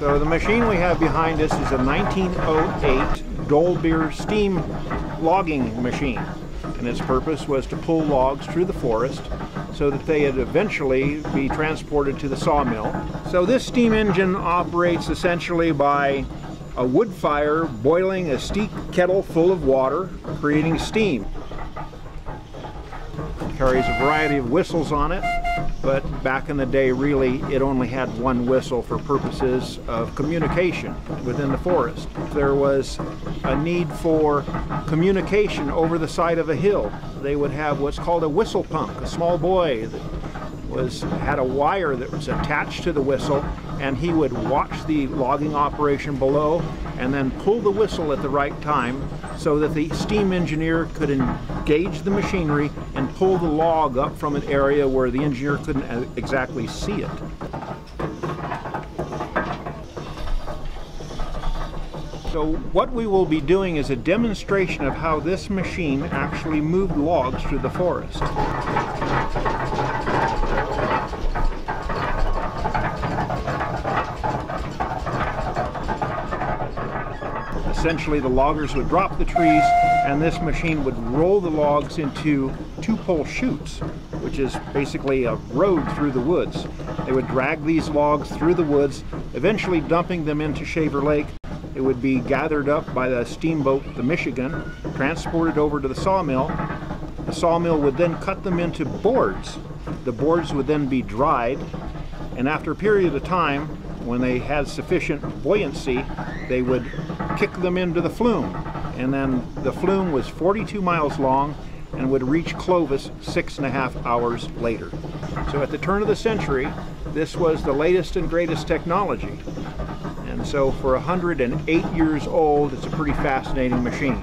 So the machine we have behind us is a 1908 Dolbeer steam logging machine. And its purpose was to pull logs through the forest so that they would eventually be transported to the sawmill. So this steam engine operates essentially by a wood fire boiling a steep kettle full of water, creating steam. Carries a variety of whistles on it, but back in the day really it only had one whistle for purposes of communication within the forest. If there was a need for communication over the side of a hill. They would have what's called a whistle punk, a small boy that was had a wire that was attached to the whistle and he would watch the logging operation below and then pull the whistle at the right time so that the steam engineer could engage the machinery and pull the log up from an area where the engineer couldn't uh, exactly see it. So what we will be doing is a demonstration of how this machine actually moved logs through the forest. Essentially the loggers would drop the trees and this machine would roll the logs into two-pole chutes, which is basically a road through the woods. They would drag these logs through the woods, eventually dumping them into Shaver Lake. It would be gathered up by the steamboat, the Michigan, transported over to the sawmill. The sawmill would then cut them into boards. The boards would then be dried, and after a period of time, when they had sufficient buoyancy, they would kick them into the flume. And then the flume was 42 miles long and would reach Clovis six and a half hours later. So at the turn of the century, this was the latest and greatest technology. And so for 108 years old, it's a pretty fascinating machine.